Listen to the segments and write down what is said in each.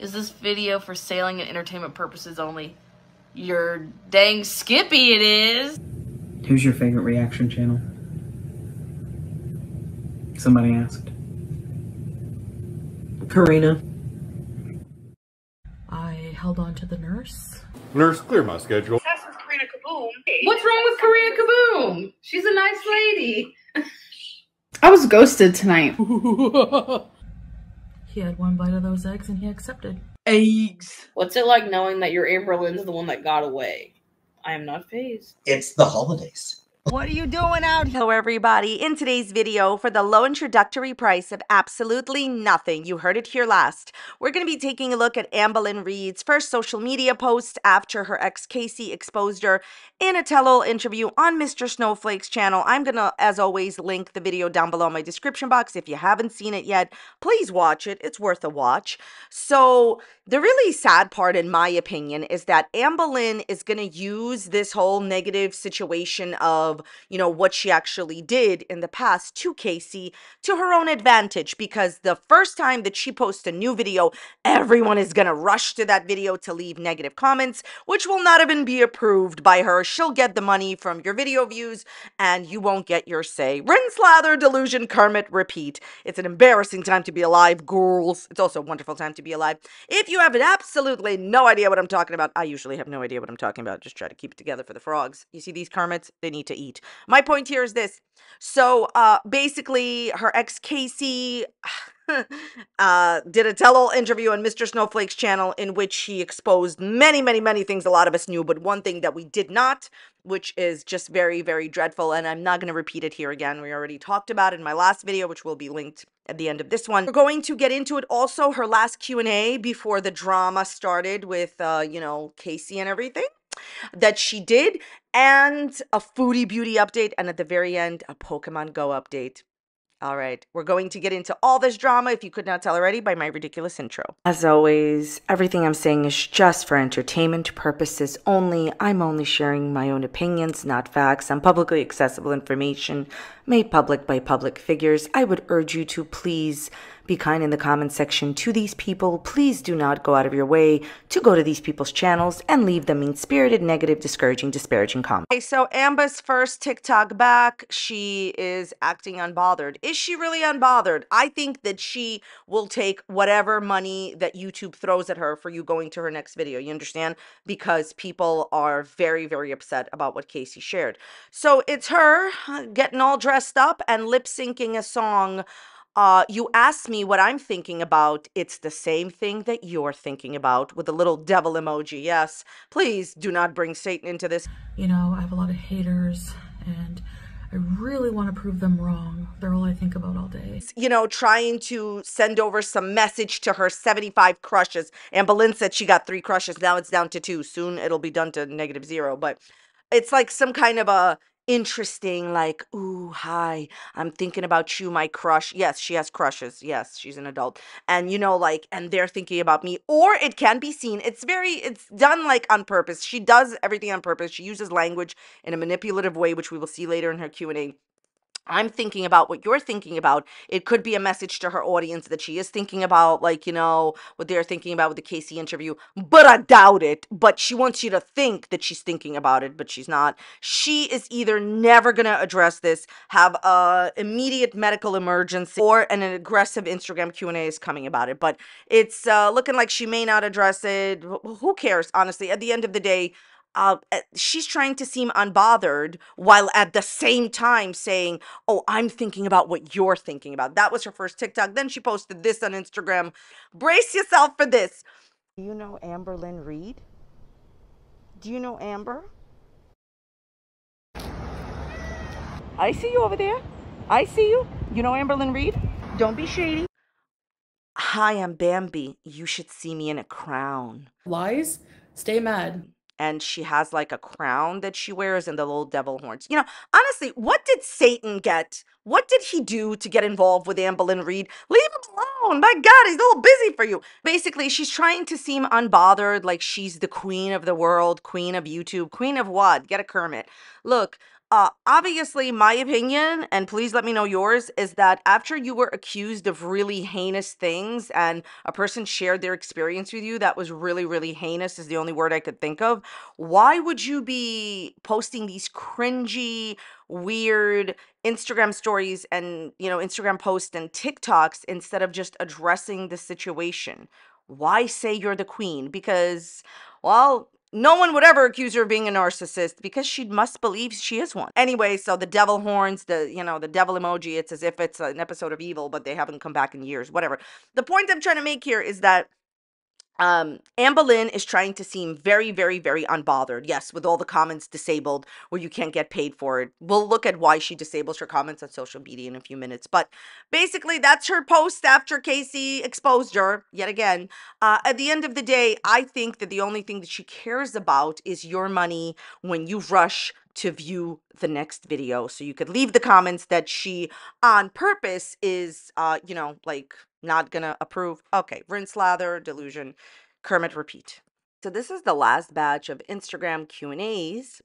Is this video for sailing and entertainment purposes only? You're dang skippy it is. Who's your favorite reaction channel? Somebody asked. Karina. I held on to the nurse. Nurse, clear my schedule. karina kaboom What's wrong with Karina Kaboom? She's a nice lady. I was ghosted tonight. He had one bite of those eggs and he accepted. Eggs. What's it like knowing that your Amber Lynn's the one that got away? I am not phased. It's the holidays. What are you doing out here? Hello, everybody. In today's video, for the low introductory price of absolutely nothing, you heard it here last, we're going to be taking a look at Amberlynn Reid's first social media post after her ex Casey exposed her in a tell all interview on Mr. Snowflake's channel. I'm going to, as always, link the video down below in my description box. If you haven't seen it yet, please watch it. It's worth a watch. So, the really sad part, in my opinion, is that Amberlynn is going to use this whole negative situation of, you know, what she actually did in the past to Casey to her own advantage. Because the first time that she posts a new video, everyone is going to rush to that video to leave negative comments, which will not even be approved by her. She'll get the money from your video views and you won't get your say. Rinse, lather, delusion, Kermit, repeat. It's an embarrassing time to be alive, girls. It's also a wonderful time to be alive. If you have absolutely no idea what I'm talking about, I usually have no idea what I'm talking about. Just try to keep it together for the frogs. You see these Kermits? They need to eat. My point here is this. So, uh, basically, her ex Casey uh, did a tell-all interview on Mr. Snowflake's channel in which he exposed many, many, many things a lot of us knew, but one thing that we did not, which is just very, very dreadful, and I'm not going to repeat it here again. We already talked about it in my last video, which will be linked at the end of this one. We're going to get into it also, her last Q&A before the drama started with, uh, you know, Casey and everything that she did, and a foodie beauty update, and at the very end, a Pokemon Go update. All right, we're going to get into all this drama, if you could not tell already by my ridiculous intro. As always, everything I'm saying is just for entertainment purposes only. I'm only sharing my own opinions, not facts, and publicly accessible information made public by public figures. I would urge you to please be kind in the comment section to these people. Please do not go out of your way to go to these people's channels and leave them mean spirited, negative, discouraging, disparaging comments. Okay, so Amber's first TikTok back, she is acting unbothered. Is she really unbothered? I think that she will take whatever money that YouTube throws at her for you going to her next video. You understand? Because people are very, very upset about what Casey shared. So it's her uh, getting all dressed up and lip syncing a song uh, you asked me what I'm thinking about. It's the same thing that you're thinking about with a little devil emoji. Yes, please do not bring Satan into this. You know, I have a lot of haters and I really want to prove them wrong. They're all I think about all day. You know, trying to send over some message to her 75 crushes. Amberlynn said she got three crushes. Now it's down to two. Soon it'll be done to negative zero. But it's like some kind of a interesting like ooh hi i'm thinking about you my crush. Yes she has crushes yes she's an adult and you know like and they're thinking about me or it can be seen it's very it's done like on purpose she does everything on purpose she uses language in a manipulative way which we will see later in her q&a I'm thinking about what you're thinking about. It could be a message to her audience that she is thinking about, like, you know, what they're thinking about with the Casey interview, but I doubt it. But she wants you to think that she's thinking about it, but she's not. She is either never going to address this, have a immediate medical emergency, or an aggressive Instagram Q&A is coming about it. But it's uh, looking like she may not address it. Who cares, honestly? At the end of the day, uh, she's trying to seem unbothered while at the same time saying, Oh, I'm thinking about what you're thinking about. That was her first TikTok. Then she posted this on Instagram. Brace yourself for this. Do you know Amberlynn Reid? Do you know Amber? I see you over there. I see you. You know Amberlynn Reid? Don't be shady. Hi, I'm Bambi. You should see me in a crown. Lies? Stay mad and she has like a crown that she wears and the little devil horns. You know, honestly, what did Satan get? What did he do to get involved with Amberlynn Reid? Leave him alone. My God, he's a little busy for you. Basically, she's trying to seem unbothered, like she's the queen of the world, queen of YouTube, queen of what? Get a Kermit. Look, Uh, obviously, my opinion, and please let me know yours, is that after you were accused of really heinous things and a person shared their experience with you that was really, really heinous, is the only word I could think of. Why would you be posting these cringy, weird Instagram stories and, you know, Instagram posts and TikToks instead of just addressing the situation? Why say you're the queen? Because, well, no one would ever accuse her of being a narcissist because she must believe she is one. Anyway, so the devil horns, the you know, the devil emoji, it's as if it's an episode of evil, but they haven't come back in years, whatever. The point I'm trying to make here is that um, Anne is trying to seem very, very, very unbothered. Yes, with all the comments disabled where you can't get paid for it. We'll look at why she disables her comments on social media in a few minutes. But basically, that's her post after Casey exposed her yet again. Uh, at the end of the day, I think that the only thing that she cares about is your money when you rush to view the next video. So you could leave the comments that she, on purpose, is, uh, you know, like not gonna approve. Okay, rinse, lather, delusion, Kermit, repeat. So this is the last batch of Instagram Q&As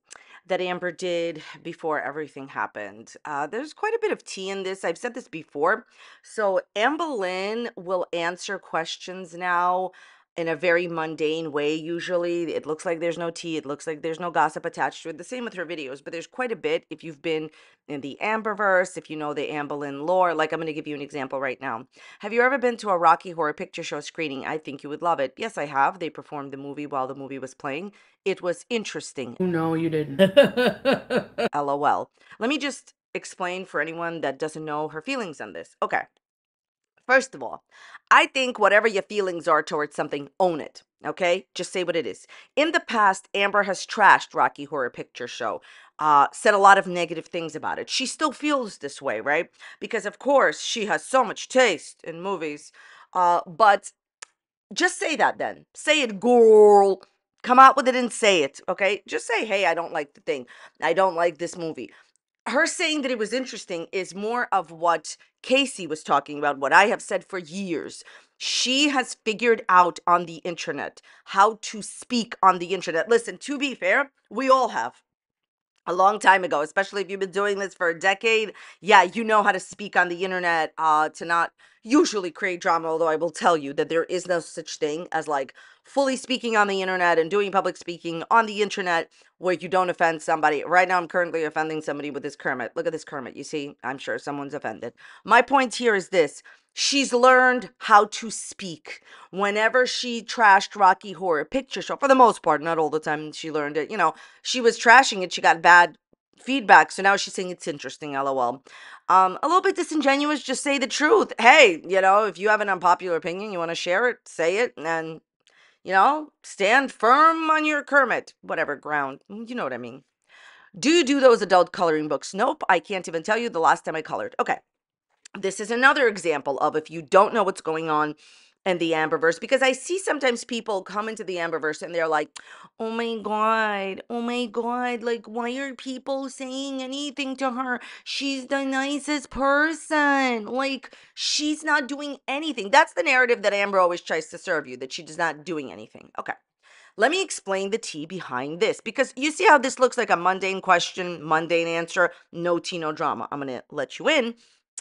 that Amber did before everything happened. Uh, there's quite a bit of tea in this. I've said this before. So Amber Lynn will answer questions now in a very mundane way usually it looks like there's no tea it looks like there's no gossip attached to it the same with her videos but there's quite a bit if you've been in the amberverse if you know the amberlynn lore like i'm going to give you an example right now. Have you ever been to a rocky horror picture show screening? I think you would love it. Yes i have. They performed the movie while the movie was playing. It was interesting. No you didn't. Lol let me just explain for anyone that doesn't know her feelings on this. Okay First of all, I think whatever your feelings are towards something, own it. Okay? Just say what it is. In the past, Amber has trashed Rocky Horror Picture Show, uh, said a lot of negative things about it. She still feels this way, right? Because, of course, she has so much taste in movies. Uh, but just say that then. Say it, girl. Come out with it and say it, okay? Just say, hey, I don't like the thing. I don't like this movie her saying that it was interesting is more of what Casey was talking about, what I have said for years. She has figured out on the internet how to speak on the internet. Listen, to be fair, we all have a long time ago, especially if you've been doing this for a decade. Yeah, you know how to speak on the internet uh, to not usually create drama, although I will tell you that there is no such thing as like fully speaking on the internet and doing public speaking on the internet where you don't offend somebody. Right now, I'm currently offending somebody with this Kermit. Look at this Kermit. You see, I'm sure someone's offended. My point here is this she's learned how to speak. Whenever she trashed Rocky Horror Picture Show, for the most part, not all the time she learned it, you know, she was trashing it. She got bad feedback. So now she's saying it's interesting, lol. Um, a little bit disingenuous, just say the truth. Hey, you know, if you have an unpopular opinion, you want to share it, say it, and, you know, stand firm on your Kermit, whatever ground. Mm, you know what I mean. Do you do those adult coloring books? Nope, I can't even tell you the last time I colored. Okay. This is another example of if you don't know what's going on in the Amberverse, because I see sometimes people come into the Amberverse and they're like, oh my God, oh my God, like, why are people saying anything to her? She's the nicest person. Like, she's not doing anything. That's the narrative that Amber always tries to serve you, that she is not doing anything. Okay. Let me explain the tea behind this because you see how this looks like a mundane question, mundane answer, no tea, no drama. I'm going to let you in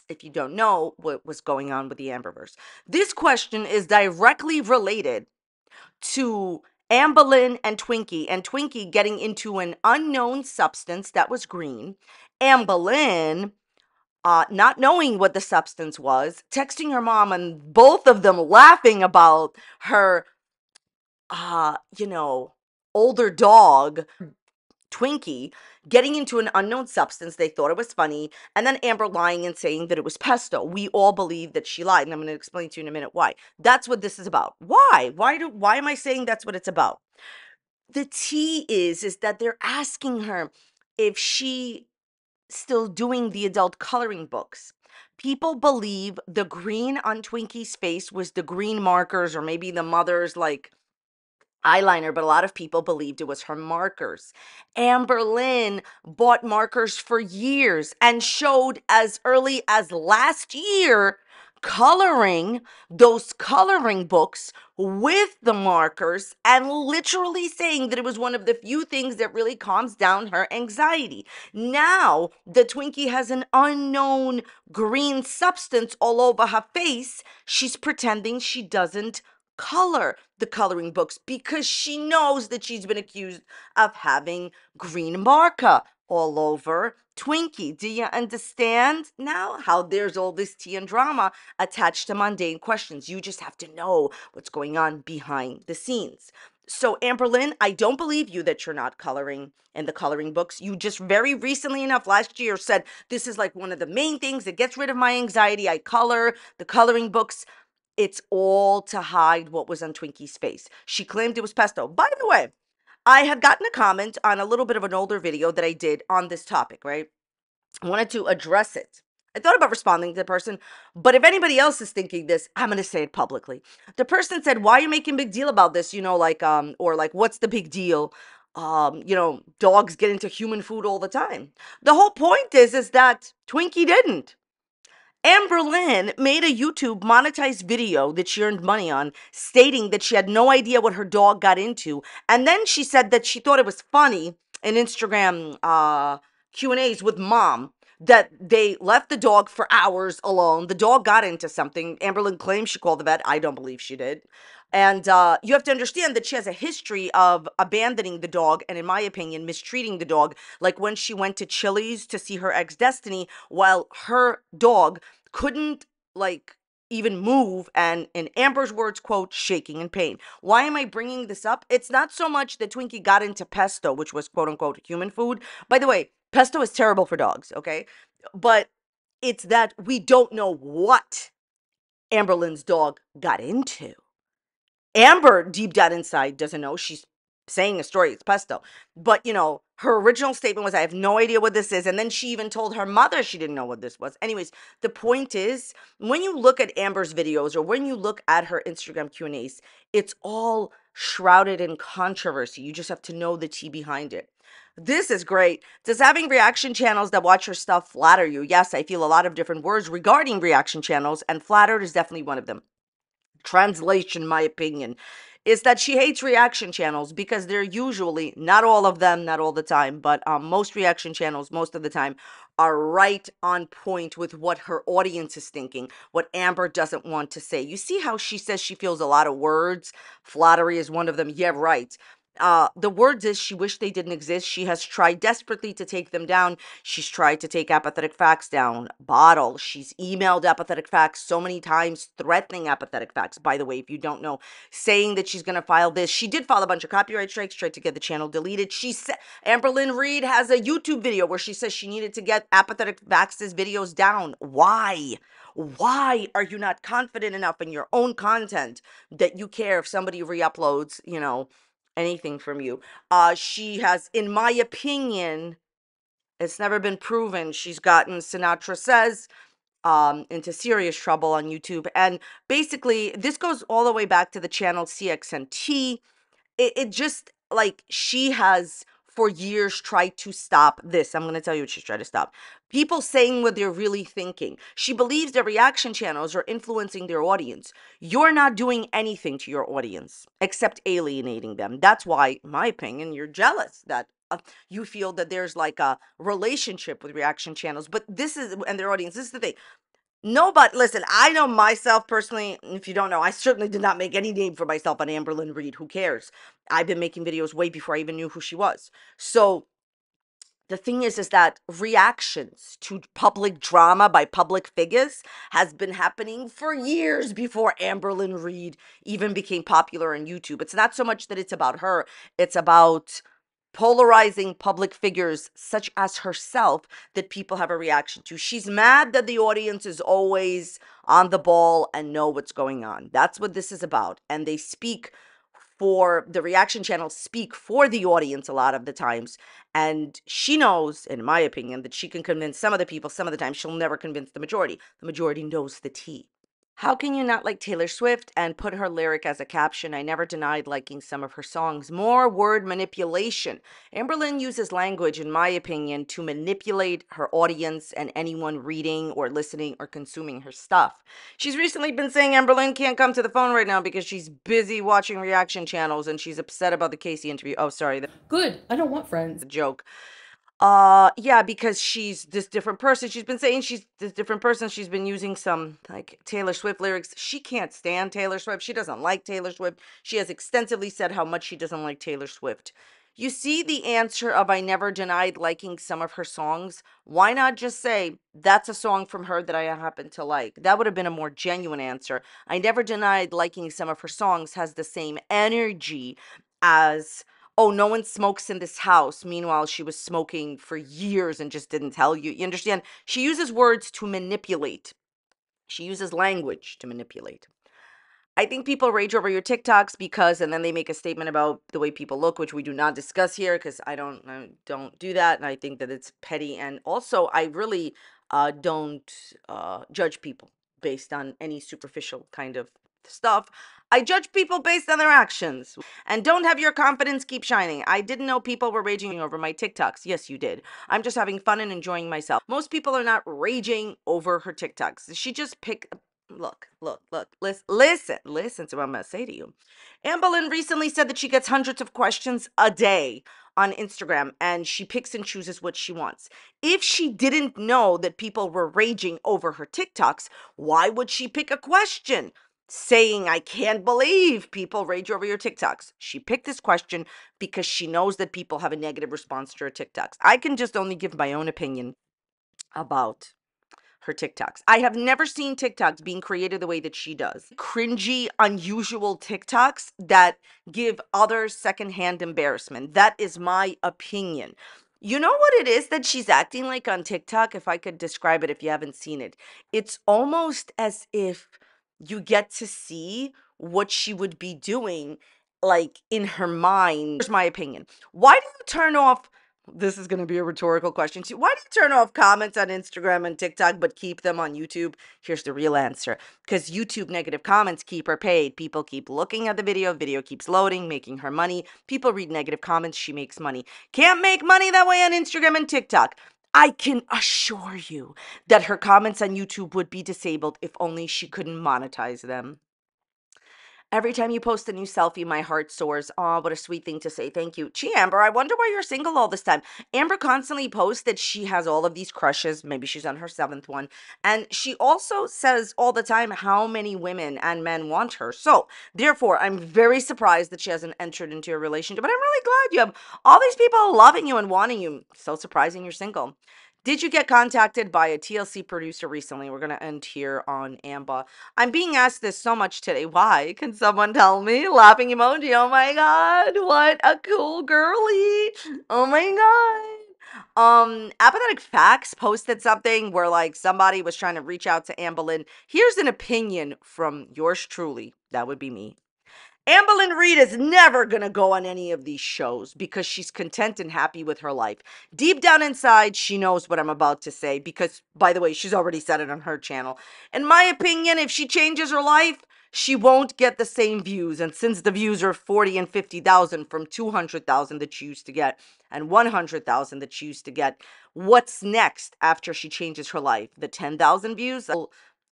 if you don't know what was going on with the Amberverse. This question is directly related to Amberlynn and Twinkie, and Twinkie getting into an unknown substance that was green. Amberlynn, uh, not knowing what the substance was, texting her mom, and both of them laughing about her, uh, you know, older dog Twinkie getting into an unknown substance. They thought it was funny. And then Amber lying and saying that it was pesto. We all believe that she lied. And I'm going to explain to you in a minute why. That's what this is about. Why? Why do why am I saying that's what it's about? The tea is is that they're asking her if she still doing the adult coloring books. People believe the green on Twinkie's face was the green markers or maybe the mother's like eyeliner, but a lot of people believed it was her markers. Amberlynn bought markers for years and showed as early as last year coloring those coloring books with the markers and literally saying that it was one of the few things that really calms down her anxiety. Now, the Twinkie has an unknown green substance all over her face. She's pretending she doesn't color the coloring books because she knows that she's been accused of having green marker all over Twinkie. Do you understand now how there's all this tea and drama attached to mundane questions? You just have to know what's going on behind the scenes. So, Amberlynn, I don't believe you that you're not coloring in the coloring books. You just very recently enough last year said this is like one of the main things that gets rid of my anxiety. I color the coloring books. It's all to hide what was on Twinkie's face. She claimed it was pesto. By the way, I had gotten a comment on a little bit of an older video that I did on this topic, right? I wanted to address it. I thought about responding to the person, but if anybody else is thinking this, I'm going to say it publicly. The person said, "Why are you making big deal about this?" You know, like um or like what's the big deal? Um, you know, dogs get into human food all the time. The whole point is is that Twinkie didn't. Amberlynn made a YouTube monetized video that she earned money on, stating that she had no idea what her dog got into, and then she said that she thought it was funny in Instagram uh, Q and A's with mom that they left the dog for hours alone. The dog got into something. Amberlynn claims she called the vet. I don't believe she did. And uh, you have to understand that she has a history of abandoning the dog and, in my opinion, mistreating the dog. Like when she went to Chili's to see her ex Destiny, while her dog couldn't, like, even move and in amber's words quote shaking in pain. Why am i bringing this up? It's not so much that twinkie got into pesto which was quote unquote human food. By the way pesto is terrible for dogs okay? But it's that we don't know what amberlynn's dog got into Amber, deep down inside, doesn't know. She's saying a story, it's pesto. But, you know, her original statement was, I have no idea what this is. And then she even told her mother she didn't know what this was. Anyways, the point is, when you look at Amber's videos or when you look at her Instagram Q&As, it's all shrouded in controversy. You just have to know the tea behind it. This is great. Does having reaction channels that watch your stuff flatter you? Yes, I feel a lot of different words regarding reaction channels, and flattered is definitely one of them translation, my opinion, is that she hates reaction channels because they're usually, not all of them, not all the time, but um, most reaction channels, most of the time, are right on point with what her audience is thinking, what Amber doesn't want to say. You see how she says she feels a lot of words? Flattery is one of them. Yeah, right. Uh, the words is she wished they didn't exist. She has tried desperately to take them down. She's tried to take apathetic facts down. Bottle. She's emailed apathetic facts so many times, threatening apathetic facts. By the way, if you don't know, saying that she's going to file this. She did file a bunch of copyright strikes, tried to get the channel deleted. She said, Amberlynn Reid has a YouTube video where she says she needed to get apathetic facts' videos down. Why? Why are you not confident enough in your own content that you care if somebody re-uploads, you know, anything from you. Uh, she has, in my opinion, it's never been proven she's gotten Sinatra Says um, into serious trouble on YouTube. And basically, this goes all the way back to the channel CXNT. It, it just, like, she has for years tried to stop this. I'm going to tell you what she's trying to stop. People saying what they're really thinking. She believes their reaction channels are influencing their audience. You're not doing anything to your audience except alienating them. That's why, in my opinion, you're jealous that uh, you feel that there's like a relationship with reaction channels. But this is, and their audience, this is the thing. Nobody, listen, I know myself personally. If you don't know, I certainly did not make any name for myself on Amberlynn Reid. Who cares? I've been making videos way before I even knew who she was. So the thing is, is that reactions to public drama by public figures has been happening for years before Amberlynn Reid even became popular on YouTube. It's not so much that it's about her, it's about polarizing public figures such as herself that people have a reaction to. She's mad that the audience is always on the ball and know what's going on. That's what this is about. And they speak for the reaction channels speak for the audience a lot of the times and she knows in my opinion that she can convince some of the people some of the time she'll never convince the majority the majority knows the tea How can you not like Taylor Swift and put her lyric as a caption? I never denied liking some of her songs. More word manipulation. Amberlynn uses language, in my opinion, to manipulate her audience and anyone reading or listening or consuming her stuff. She's recently been saying Amberlynn can't come to the phone right now because she's busy watching reaction channels and she's upset about the Casey interview. Oh, sorry. Good. I don't want friends. A joke. Uh yeah, because she's this different person. She's been saying she's this different person. She's been using some like Taylor Swift lyrics. She can't stand Taylor Swift. She doesn't like Taylor Swift. She has extensively said how much she doesn't like Taylor Swift. You see the answer of I never denied liking some of her songs. Why not just say that's a song from her that I happen to like? That would have been a more genuine answer. I never denied liking some of her songs has the same energy as oh, no one smokes in this house. Meanwhile, she was smoking for years and just didn't tell you. You understand? She uses words to manipulate, she uses language to manipulate. I think people rage over your TikToks because, and then they make a statement about the way people look, which we do not discuss here because I don't, I don't do that, and I think that it's petty. And also, I really uh, don't uh, judge people based on any superficial kind of stuff. I judge people based on their actions. And don't have your confidence keep shining. I didn't know people were raging over my TikToks. Yes, you did. I'm just having fun and enjoying myself. Most people are not raging over her TikToks. She just picked look, look, look, listen, listen, listen to what I'm gonna say to you. Amberlynn recently said that she gets hundreds of questions a day on Instagram and she picks and chooses what she wants. If she didn't know that people were raging over her TikToks, why would she pick a question? Saying, I can't believe people rage over your TikToks. She picked this question because she knows that people have a negative response to her TikToks. I can just only give my own opinion about her TikToks. I have never seen TikToks being created the way that she does. Cringy, unusual TikToks that give others secondhand embarrassment. That is my opinion. You know what it is that she's acting like on TikTok? If I could describe it if you haven't seen it, it's almost as if you get to see what she would be doing like in her mind. Here's my opinion. Why do you turn off this is going to be a rhetorical question too. Why do you turn off comments on Instagram and TikTok but keep them on YouTube? Here's the real answer. Because YouTube negative comments keep her paid. People keep looking at the video, video keeps loading, making her money. People read negative comments, she makes money. Can't make money that way on Instagram and TikTok. I can assure you that her comments on YouTube would be disabled if only she couldn't monetize them. Every time you post a new selfie, my heart soars. Aw, what a sweet thing to say. Thank you. Gee, Amber, I wonder why you're single all this time. Amber constantly posts that she has all of these crushes. Maybe she's on her seventh one. And she also says all the time how many women and men want her. So, therefore, I'm very surprised that she hasn't entered into a relationship. But I'm really glad you have all these people loving you and wanting you. So surprising you're single. Did you get contacted by a TLC producer recently? We're going to end here on Amber. I'm being asked this so much today. Why? Can someone tell me? Laughing emoji. Oh my God. What a cool girly. Oh my God. Um, Apathetic Facts posted something where like somebody was trying to reach out to Amberlynn. Here's an opinion from yours truly. That would be me. Amberlynn Reid is never going to go on any of these shows because she's content and happy with her life. Deep down inside, she knows what I'm about to say because, by the way, she's already said it on her channel. In my opinion, if she changes her life, she won't get the same views. And since the views are 40 and 50,000 from 200,000 that she used to get and 100,000 that she used to get, what's next after she changes her life? The 10,000 views?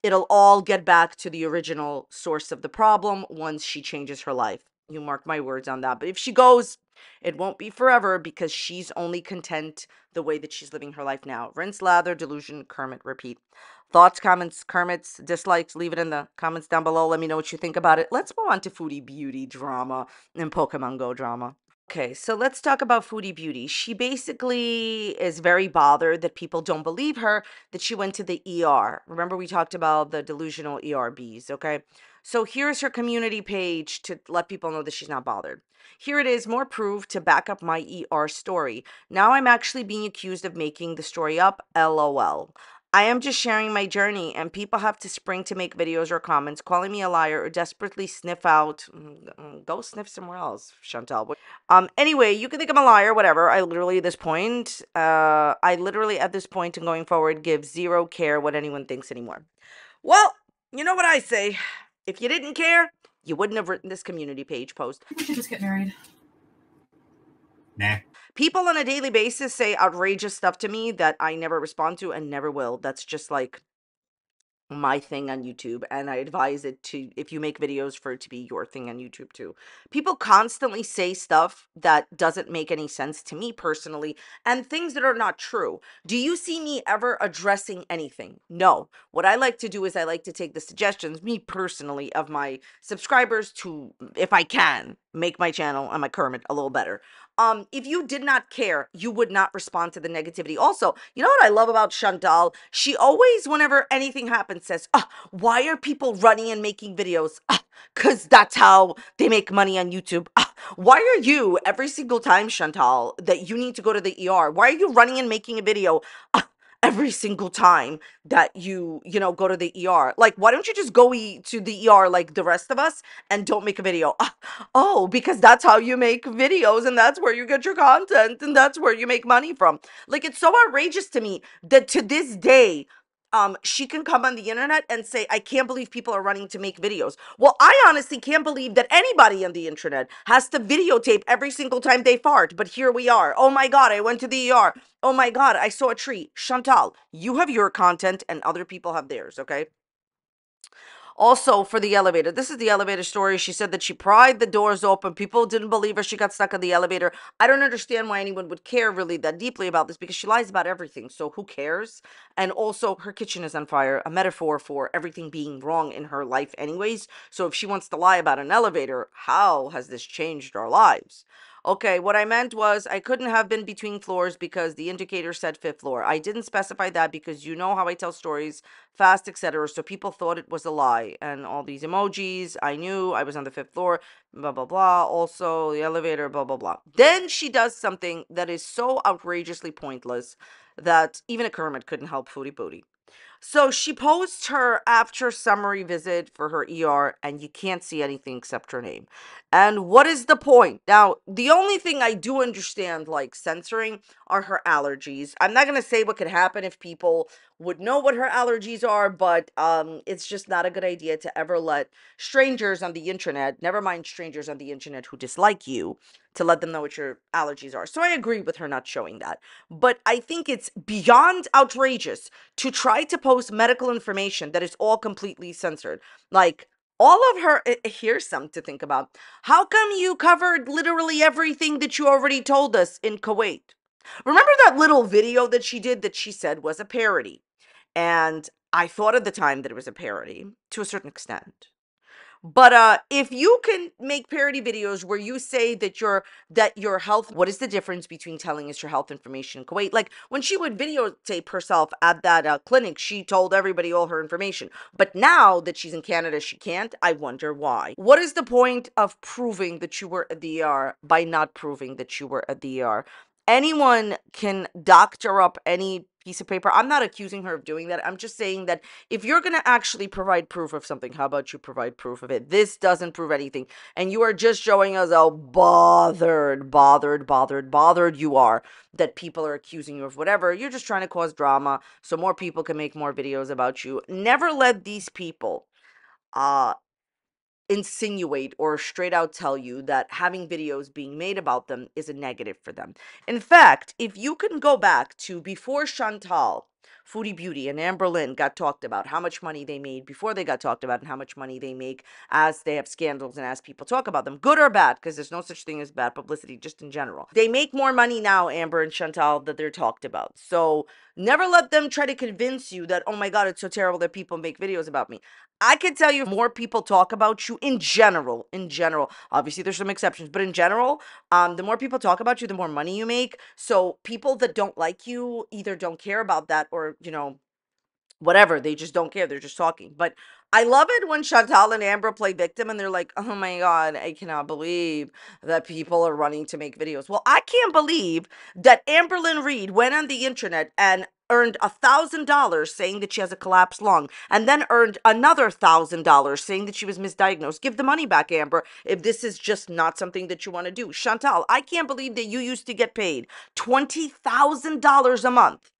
It'll all get back to the original source of the problem once she changes her life. You mark my words on that. But if she goes, it won't be forever because she's only content the way that she's living her life now. Rinse, lather, delusion, Kermit, repeat. Thoughts, comments, Kermit's, dislikes, leave it in the comments down below. Let me know what you think about it. Let's move on to foodie beauty drama and Pokemon Go drama. Okay, so let's talk about Foodie Beauty. She basically is very bothered that people don't believe her that she went to the ER. Remember, we talked about the delusional ERBs, okay? So here's her community page to let people know that she's not bothered. Here it is, more proof to back up my ER story. Now I'm actually being accused of making the story up, lol. I am just sharing my journey, and people have to spring to make videos or comments calling me a liar or desperately sniff out. Mm, go sniff somewhere else, Chantal. Um. Anyway, you can think I'm a liar, whatever. I literally at this point, uh, I literally at this point and going forward give zero care what anyone thinks anymore. Well, You know what I say? If you didn't care, you wouldn't have written this community page post. We should just get married. Nah. People on a daily basis say outrageous stuff to me that I never respond to and never will. That's just like my thing on YouTube and I advise it to if you make videos for it to be your thing on YouTube too. People constantly say stuff that doesn't make any sense to me personally and things that are not true. Do you see me ever addressing anything? No. What I like to do is I like to take the suggestions me personally of my subscribers to if I can make my channel and my Kermit a little better. Um, if you did not care, you would not respond to the negativity. Also, you know what I love about Chantal? She always, whenever anything happens, says, ah, why are people running and making videos? Ah, Cause that's how they make money on YouTube. Ah, why are you every single time, Chantal, that you need to go to the ER? Why are you running and making a video? Ah, every single time that you you know go to the ER like why don't you just go to the ER like the rest of us and don't make a video? Oh because that's how you make videos and that's where you get your content and that's where you make money from. Like it's so outrageous to me that to this day um she can come on the internet and say i can't believe people are running to make videos. Well i honestly can't believe that anybody on the internet has to videotape every single time they fart but here we are. Oh my god i went to the er oh my god i saw a tree. Chantal you have your content and other people have theirs okay also, for the elevator, this is the elevator story. She said that she pried the doors open. People didn't believe her. She got stuck in the elevator. I don't understand why anyone would care really that deeply about this because she lies about everything. So who cares? And also, her kitchen is on fire, a metaphor for everything being wrong in her life, anyways. So if she wants to lie about an elevator, how has this changed our lives? Okay, what I meant was I couldn't have been between floors because the indicator said fifth floor. I didn't specify that because you know how I tell stories fast, etc. So people thought it was a lie. And all these emojis, I knew I was on the fifth floor, blah, blah, blah. Also, the elevator, blah, blah, blah. Then she does something that is so outrageously pointless that even a Kermit couldn't help Foodie Beauty. So she posts her after summary visit for her ER, and you can't see anything except her name. And what is the point? Now, the only thing I do understand, like censoring, are her allergies. I'm not gonna say what could happen if people would know what her allergies are, but um, it's just not a good idea to ever let strangers on the internet, never mind strangers on the internet who dislike you, to let them know what your allergies are. So I agree with her not showing that. But I think it's beyond outrageous to try to post medical information that is all completely censored. Like, all of her, eh, eh, here's some to think about. How come you covered literally everything that you already told us in Kuwait? Remember that little video that she did that she said was a parody? And I thought at the time that it was a parody to a certain extent. But uh if you can make parody videos where you say that your that your health what is the difference between telling us your health information in Kuwait? Like when she would videotape herself at that uh, clinic, she told everybody all her information. But now that she's in Canada, she can't. I wonder why. What is the point of proving that you were at the ER by not proving that you were at the ER? anyone can doctor up any piece of paper. I'm not accusing her of doing that. I'm just saying that if you're going to actually provide proof of something, how about you provide proof of it? This doesn't prove anything. And you are just showing us how bothered, bothered, bothered, bothered you are that people are accusing you of whatever. You're just trying to cause drama so more people can make more videos about you. Never let these people uh insinuate or straight out tell you that having videos being made about them is a negative for them. In fact, if you can go back to before Chantal, Foodie Beauty and Amberlynn got talked about, how much money they made before they got talked about, and how much money they make as they have scandals and as people talk about them, good or bad, because there's no such thing as bad publicity, just in general. They make more money now, Amber and Chantal, that they're talked about. So never let them try to convince you that, oh my God, it's so terrible that people make videos about me. I can tell you more people talk about you in general, in general. Obviously, there's some exceptions, but in general, um, the more people talk about you, the more money you make. So people that don't like you either don't care about that or, you know, whatever. They just don't care. They're just talking. But I love it when Chantal and Amber play victim and they're like, oh my God, I cannot believe that people are running to make videos. Well, I can't believe that Amberlynn Reid went on the internet and earned a thousand dollars saying that she has a collapsed lung and then earned another thousand dollars saying that she was misdiagnosed give the money back amber if this is just not something that you want to do chantal i can't believe that you used to get paid $20000 a month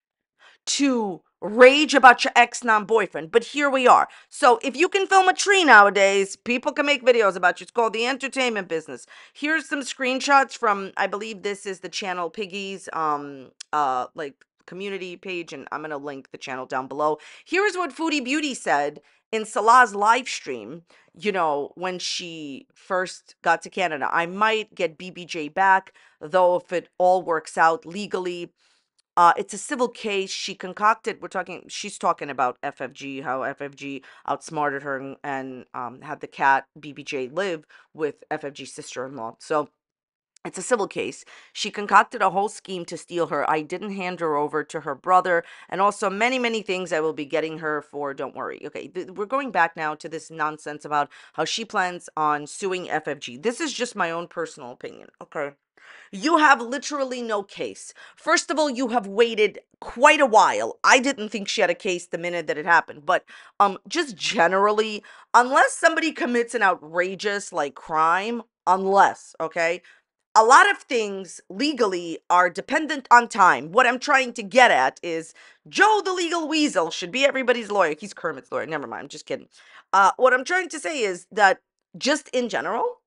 to rage about your ex non boyfriend. But here we are. So if you can film a tree nowadays, people can make videos about you. It's called the entertainment business. Here's some screenshots from, I believe this is the channel Piggy's, um, uh, like community page, and I'm going to link the channel down below. Here is what Foodie Beauty said in Salah's live stream, you know, when she first got to Canada. I might get BBJ back, though, if it all works out legally. Uh, it's a civil case. She concocted. We're talking. She's talking about FFG. How FFG outsmarted her and, and um, had the cat BBJ live with FFG's sister-in-law. So it's a civil case. She concocted a whole scheme to steal her. I didn't hand her over to her brother, and also many, many things I will be getting her for. Don't worry. Okay, th- we're going back now to this nonsense about how she plans on suing FFG. This is just my own personal opinion. Okay. You have literally no case. First of all, you have waited quite a while. I didn't think she had a case the minute that it happened, but um just generally, unless somebody commits an outrageous like crime, unless, okay? A lot of things legally are dependent on time. What I'm trying to get at is Joe the legal weasel should be everybody's lawyer. He's Kermit's lawyer. Never mind. I'm just kidding. Uh, what I'm trying to say is that just in general,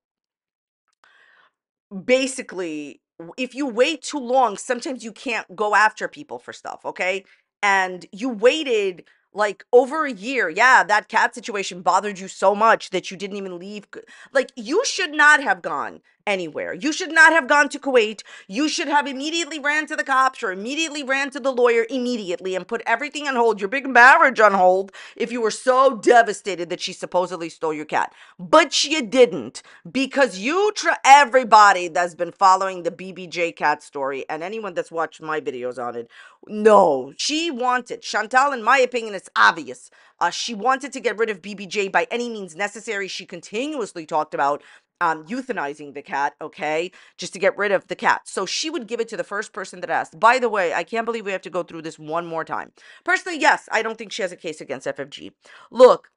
basically if you wait too long sometimes you can't go after people for stuff okay and you waited like over a year yeah that cat situation bothered you so much that you didn't even leave like you should not have gone anywhere. You should not have gone to kuwait. You should have immediately ran to the cops or immediately ran to the lawyer immediately and put everything on hold your big marriage on hold if you were so devastated that she supposedly stole your cat. But you didn't because you try everybody that's been following the bbj cat story and anyone that's watched my videos on it no she wanted chantal in my opinion it's obvious uh, she wanted to get rid of bbj by any means necessary. She continuously talked about um, euthanizing the cat, okay, just to get rid of the cat. So she would give it to the first person that asked. By the way, I can't believe we have to go through this one more time. Personally, yes, I don't think she has a case against FFG. Look,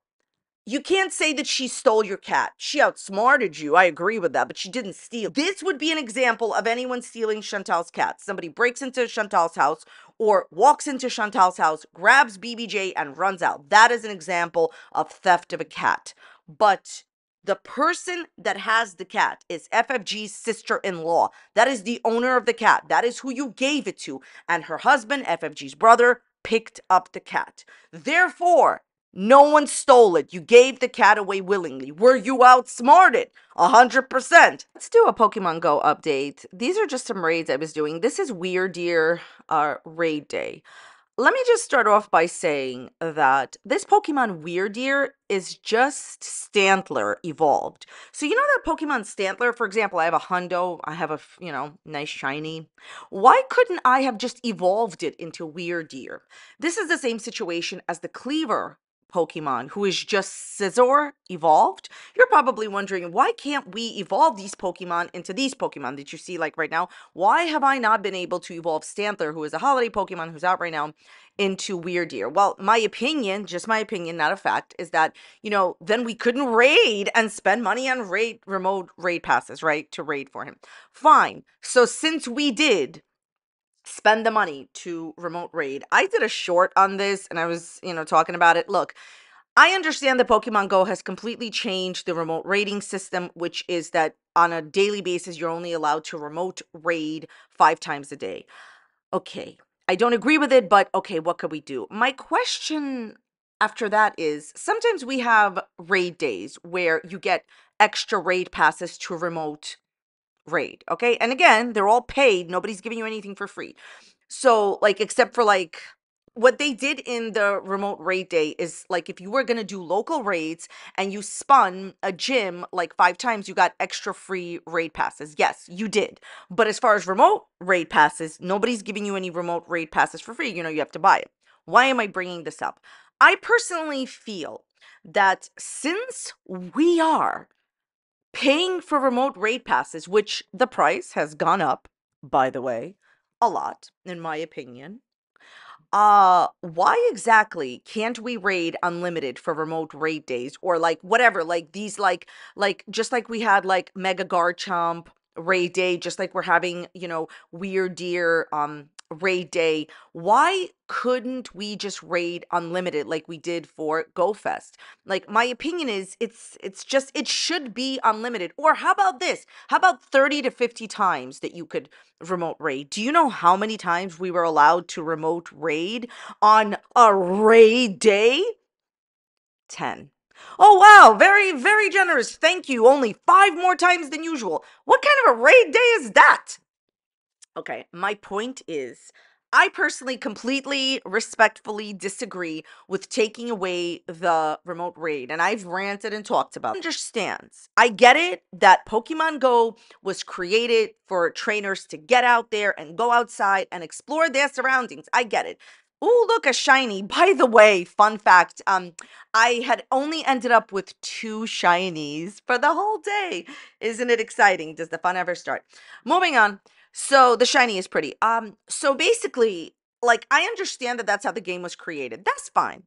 you can't say that she stole your cat. She outsmarted you. I agree with that, but she didn't steal. This would be an example of anyone stealing Chantal's cat. Somebody breaks into Chantal's house or walks into Chantal's house, grabs BBJ, and runs out. That is an example of theft of a cat. But the person that has the cat is FFG's sister in law. That is the owner of the cat. That is who you gave it to. And her husband, FFG's brother, picked up the cat. Therefore, no one stole it. You gave the cat away willingly. Were you outsmarted? A hundred percent. Let's do a Pokemon Go update. These are just some raids I was doing. This is Wyrdeer uh, raid day. Let me just start off by saying that this Pokemon Wyrdeer is just Stantler evolved. So you know that Pokemon Stantler, for example, I have a Hundo, I have a, you know, nice shiny. Why couldn't I have just evolved it into Wyrdeer? This is the same situation as the Kleavor Pokemon, who is just Scizor evolved. You're probably wondering, why can't we evolve these Pokemon into these Pokemon that you see like right now? Why have I not been able to evolve Stantler, who is a holiday Pokemon who's out right now, into Wyrdeer? Well, my opinion, just my opinion, not a fact, is that, you know, then we couldn't raid and spend money on raid remote raid passes, right? To raid for him. Fine. So since we did, spend the money to remote raid. I did a short on this and I was, you know, talking about it. Look, I understand that Pokemon Go has completely changed the remote raiding system, which is that on a daily basis, you're only allowed to remote raid five times a day. Okay, I don't agree with it, but okay, what could we do? My question after that is sometimes we have raid days where you get extra raid passes to remote raid. Okay. And again, they're all paid. Nobody's giving you anything for free. So, like, except for like what they did in the remote raid day is like if you were going to do local raids and you spun a gym like five times, you got extra free raid passes. Yes, you did. But as far as remote raid passes, nobody's giving you any remote raid passes for free. You know, you have to buy it. Why am I bringing this up? I personally feel that since we are paying for remote raid passes, which the price has gone up, by the way, a lot, in my opinion. Uh, why exactly can't we raid unlimited for remote raid days or like whatever, like these, like, like just like we had like Mega Garchomp raid day, just like we're having, you know, Wyrdeer, um, raid day, why couldn't we just raid unlimited like we did for GoFest? Like my opinion is it's it's just it should be unlimited. Or how about this? How about 30 to 50 times that you could remote raid? Do you know how many times we were allowed to remote raid on a raid day? 10. Oh wow, very very generous. Thank you. Only 5 more times than usual. What kind of a raid day is that? Okay, my point is I personally completely respectfully disagree with taking away the remote raid, and I've ranted and talked about. Understands. I get it that Pokemon Go was created for trainers to get out there and go outside and explore their surroundings. I get it. Ooh, look, a shiny. By the way, fun fact, um, I had only ended up with two shinies for the whole day. Isn't it exciting? Does the fun ever start? Moving on. So the shiny is pretty. Um, so basically, like I understand that that's how the game was created. That's fine.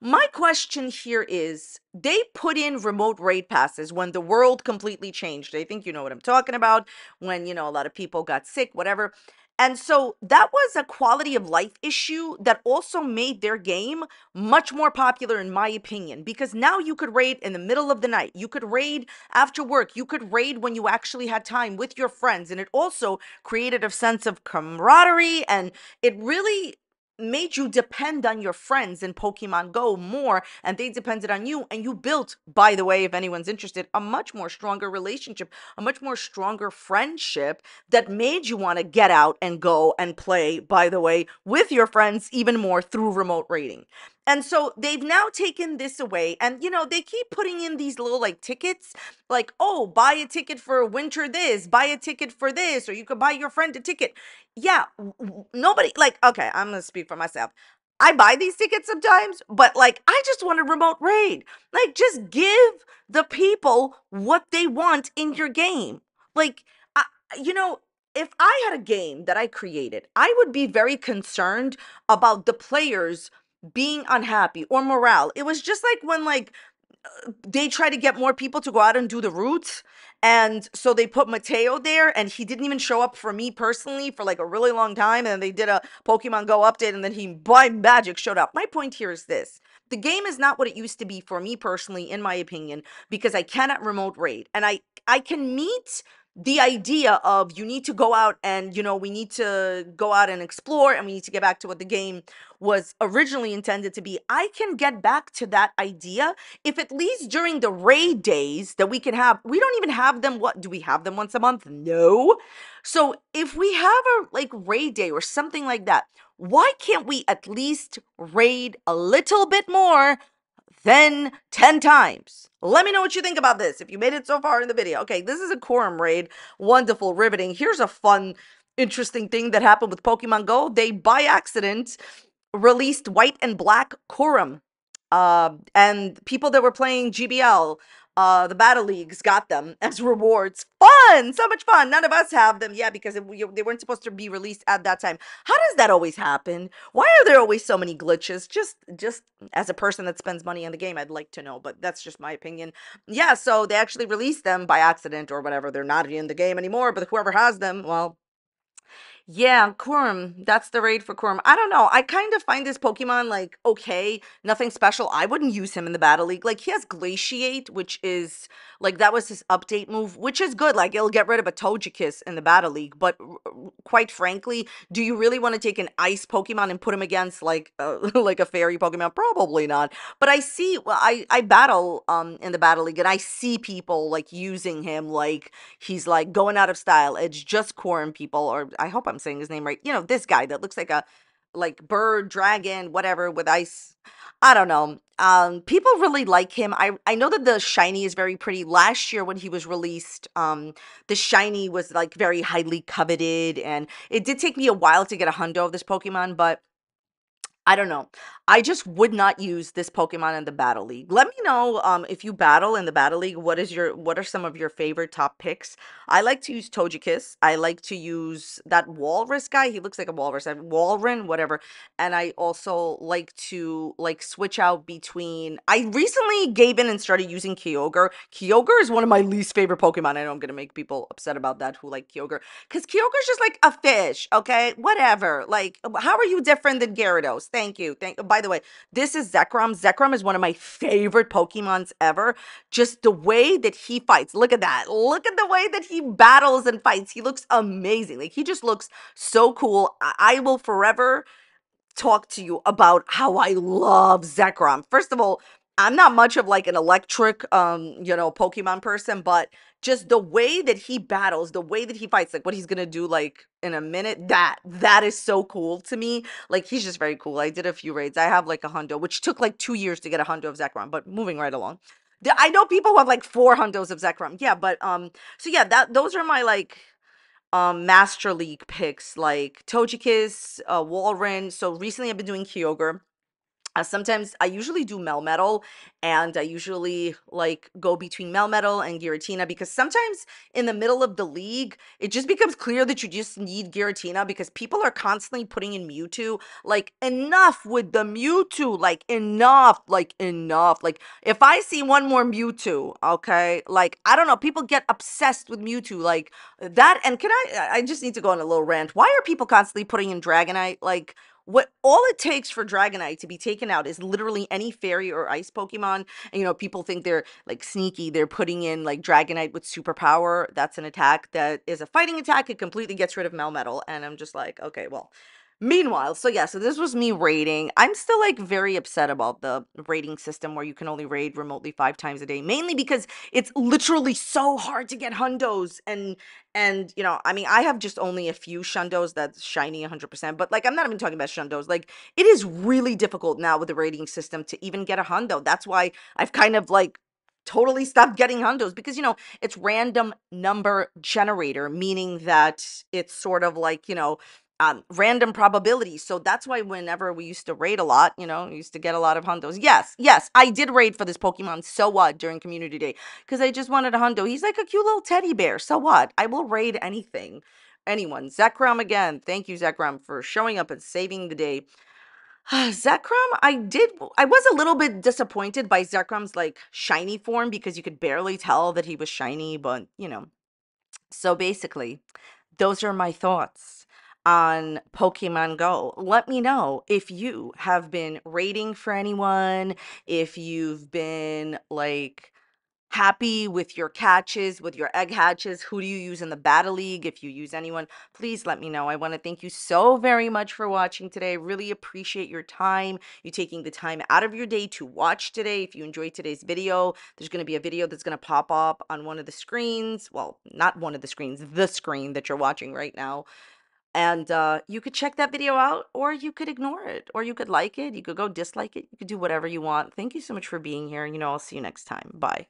My question here is they put in remote raid passes when the world completely changed. I think you know what I'm talking about. When, you know, a lot of people got sick, whatever. And so that was a quality of life issue that also made their game much more popular, in my opinion, because now you could raid in the middle of the night. You could raid after work. You could raid when you actually had time with your friends. And it also created a sense of camaraderie and it really made you depend on your friends in Pokemon Go more, and they depended on you. And you built, by the way, if anyone's interested, a much more stronger relationship, a much more stronger friendship that made you want to get out and go and play, by the way, with your friends even more through remote raiding. And so they've now taken this away, and you know, they keep putting in these little like tickets, like, oh, buy a ticket for winter this, buy a ticket for this, or you could buy your friend a ticket. Yeah, nobody, like, okay, I'm gonna speak for myself. I buy these tickets sometimes, but like, I just want a remote raid. Like, just give the people what they want in your game. Like, I, you know, if I had a game that I created, I would be very concerned about the players being unhappy or morale. It was just like when like they try to get more people to go out and do the routes and so they put Mateo there and he didn't even show up for me personally for like a really long time and they did a Pokemon Go update and then he by magic showed up. My point here is this. The game is not what it used to be for me personally in my opinion because I cannot remote raid and I I can meet the idea of you need to go out and you know we need to go out and explore and we need to get back to what the game was originally intended to be. I can get back to that idea if at least during the raid days that we can have we don't even have them what do we have them once a month? No. So if we have a like raid day or something like that why can't we at least raid a little bit more than 10 times. Let me know what you think about this if you made it so far in the video. Okay, this is a Kyurem raid. Wonderful, riveting. Here's a fun, interesting thing that happened with Pokemon Go. They, by accident, released white and black Kyurem. Uh, and people that were playing GBL uh, the battle leagues got them as rewards. Fun, so much fun. None of us have them yet because it, they weren't supposed to be released at that time. How does that always happen? Why are there always so many glitches? Just, just as a person that spends money on the game, I'd like to know, but that's just my opinion. Yeah, so they actually released them by accident or whatever. They're not in the game anymore, but whoever has them, well, yeah, Kyurem. That's the raid for Kyurem. I don't know. I kind of find this Pokemon like okay, nothing special. I wouldn't use him in the Battle League. Like he has Glaciate, which is like that was his update move, which is good. Like it'll get rid of a Togekiss in the Battle League. But quite frankly, do you really want to take an Ice Pokemon and put him against like uh, like a Fairy Pokemon? Probably not. But I see. Well, I I battle um in the Battle League, and I see people like using him like he's like going out of style. It's just Kyurem people, or I hope I'm saying his name right. You know, this guy that looks like a like bird, dragon, whatever with ice. I don't know. Um, people really like him. I I know that the shiny is very pretty. Last year when he was released, um, the shiny was like very highly coveted, and it did take me a while to get a hundo of this Pokemon, but I don't know. I just would not use this Pokemon in the Battle League. Let me know um, if you battle in the Battle League. What is your what are some of your favorite top picks? I like to use Togekiss. I like to use that Walrus guy. He looks like a walrus. I- Walrein, whatever. And I also like to like switch out between. I recently gave in and started using Kyogre. Kyogre is one of my least favorite Pokemon. I know I'm gonna make people upset about that who like Kyogre because Kyogre's just like a fish. Okay, whatever. Like, how are you different than Gyarados? Thank you. Thank. By the way, this is Zekrom. Zekrom is one of my favorite Pokemons ever. Just the way that he fights. Look at that. Look at the way that he battles and fights. He looks amazing. Like he just looks so cool. I, I will forever talk to you about how I love Zekrom. First of all, I'm not much of like an electric um, you know, Pokemon person, but just the way that he battles, the way that he fights, like what he's gonna do like in a minute, that that is so cool to me. Like he's just very cool. I did a few raids. I have like a hundo, which took like two years to get a hundo of Zekrom, but moving right along. I know people who have like four hundos of Zekrom. Yeah, but um, so yeah, that those are my like um Master League picks, like Togekiss, uh, Walrein. So recently I've been doing Kyogre. Uh, sometimes I usually do Melmetal, and I usually like go between Melmetal and Giratina because sometimes in the middle of the league, it just becomes clear that you just need Giratina because people are constantly putting in Mewtwo. Like, enough with the Mewtwo. Like, enough. Like, enough. Like, if I see one more Mewtwo, okay, like, I don't know, people get obsessed with Mewtwo. Like, that, and can I, I just need to go on a little rant. Why are people constantly putting in Dragonite? Like, what all it takes for Dragonite to be taken out is literally any fairy or ice Pokemon. And you know, people think they're like sneaky. They're putting in like Dragonite with superpower. That's an attack that is a fighting attack. It completely gets rid of Melmetal. And I'm just like, okay, well. Meanwhile, so yeah, so this was me rating. I'm still like very upset about the rating system where you can only raid remotely five times a day, mainly because it's literally so hard to get hundos and and you know, I mean, I have just only a few shundos that's shiny 100%, but like I'm not even talking about shundos. Like it is really difficult now with the rating system to even get a hundo. That's why I've kind of like totally stopped getting hundos because you know, it's random number generator, meaning that it's sort of like, you know, um, random probability. So that's why whenever we used to raid a lot, you know, used to get a lot of hundos. Yes, yes, I did raid for this Pokemon. So what during community day? Because I just wanted a hundo. He's like a cute little teddy bear. So what? I will raid anything. Anyone. Zekrom again. Thank you, Zekrom, for showing up and saving the day. Zekrom, I did. I was a little bit disappointed by Zekrom's like shiny form because you could barely tell that he was shiny, but you know. So basically, those are my thoughts on Pokemon Go. Let me know if you have been rating for anyone, if you've been like happy with your catches, with your egg hatches. Who do you use in the Battle League? If you use anyone, please let me know. I want to thank you so very much for watching today. I really appreciate your time, you taking the time out of your day to watch today. If you enjoyed today's video, there's going to be a video that's going to pop up on one of the screens. Well, not one of the screens, the screen that you're watching right now. And uh, you could check that video out, or you could ignore it, or you could like it, you could go dislike it, you could do whatever you want. Thank you so much for being here. You know, I'll see you next time. Bye.